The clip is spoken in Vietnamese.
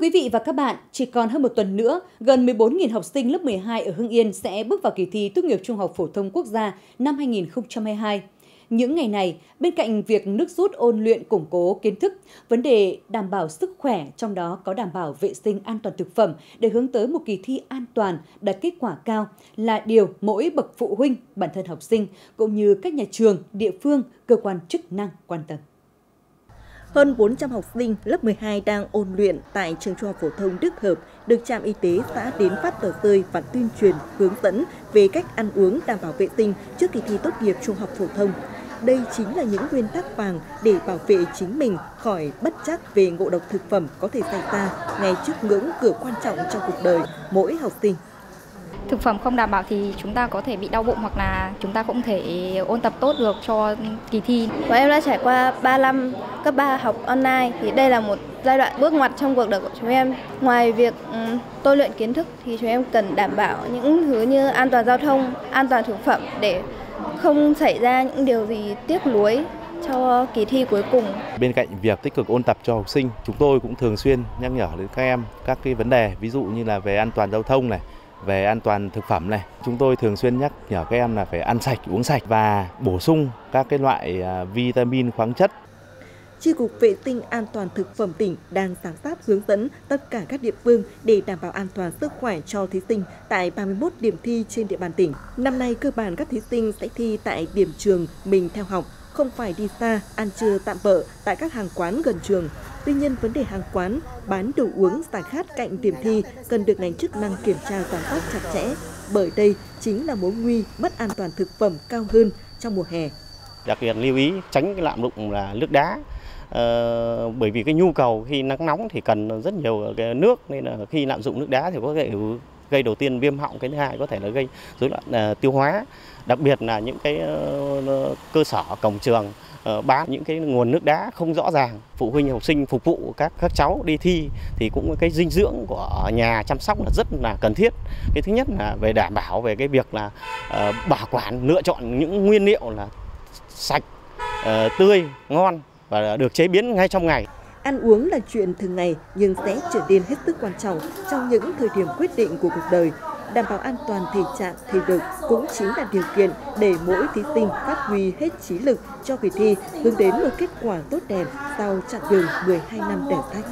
quý vị và các bạn, chỉ còn hơn một tuần nữa, gần 14.000 học sinh lớp 12 ở Hưng Yên sẽ bước vào kỳ thi tốt nghiệp trung học phổ thông quốc gia năm 2022. Những ngày này, bên cạnh việc nước rút ôn luyện củng cố kiến thức, vấn đề đảm bảo sức khỏe, trong đó có đảm bảo vệ sinh an toàn thực phẩm để hướng tới một kỳ thi an toàn, đạt kết quả cao là điều mỗi bậc phụ huynh, bản thân học sinh cũng như các nhà trường, địa phương, cơ quan chức năng quan tâm. Hơn 400 học sinh lớp 12 đang ôn luyện tại trường trung học phổ thông Đức Hợp được trạm y tế xã đến phát tờ rơi và tuyên truyền, hướng dẫn về cách ăn uống, đảm bảo vệ sinh trước kỳ thi tốt nghiệp trung học phổ thông. Đây chính là những nguyên tắc vàng để bảo vệ chính mình khỏi bất chắc về ngộ độc thực phẩm có thể xảy ra ngay trước ngưỡng cửa quan trọng trong cuộc đời mỗi học sinh thực phẩm không đảm bảo thì chúng ta có thể bị đau bụng hoặc là chúng ta không thể ôn tập tốt được cho kỳ thi. Và em đã trải qua 3 năm cấp 3 học online thì đây là một giai đoạn bước ngoặt trong cuộc đời của chúng em. Ngoài việc tôi luyện kiến thức thì chúng em cần đảm bảo những thứ như an toàn giao thông, an toàn thực phẩm để không xảy ra những điều gì tiếc nuối cho kỳ thi cuối cùng. Bên cạnh việc tích cực ôn tập cho học sinh, chúng tôi cũng thường xuyên nhắc nhở đến các em các cái vấn đề ví dụ như là về an toàn giao thông này, về an toàn thực phẩm này. Chúng tôi thường xuyên nhắc nhở các em là phải ăn sạch, uống sạch và bổ sung các cái loại à, vitamin khoáng chất. Chi cục Vệ sinh An toàn thực phẩm tỉnh đang giám sát hướng dẫn tất cả các địa phương để đảm bảo an toàn sức khỏe cho thí sinh tại 31 điểm thi trên địa bàn tỉnh. Năm nay cơ bản các thí sinh sẽ thi tại điểm trường mình theo học, không phải đi xa, ăn trưa tạm bỡ tại các hàng quán gần trường. Tuy nhiên, vấn đề hàng quán bán đồ uống giải khát cạnh điểm thi cần được ngành chức năng kiểm tra giám sát chặt chẽ, bởi đây chính là mối nguy mất an toàn thực phẩm cao hơn trong mùa hè. Đặc biệt lưu ý tránh cái lạm dụng là nước đá, Ờ, bởi vì cái nhu cầu khi nắng nóng thì cần rất nhiều cái nước nên là khi lạm dụng nước đá thì có thể gây đầu tiên viêm họng cái thứ hai có thể là gây rối loạn uh, tiêu hóa. Đặc biệt là những cái uh, cơ sở cổng trường uh, bán những cái nguồn nước đá không rõ ràng. Phụ huynh học sinh phục vụ các các cháu đi thi thì cũng cái dinh dưỡng của nhà chăm sóc là rất là cần thiết. Cái thứ nhất là về đảm bảo về cái việc là uh, bảo quản lựa chọn những nguyên liệu là sạch uh, tươi ngon và được chế biến ngay trong ngày. Ăn uống là chuyện thường ngày nhưng sẽ trở nên hết sức quan trọng trong những thời điểm quyết định của cuộc đời. Đảm bảo an toàn thể trạng, thể lực cũng chính là điều kiện để mỗi thí sinh phát huy hết trí lực cho kỳ thi hướng đến một kết quả tốt đẹp sau chặng đường 12 năm đẻ thách.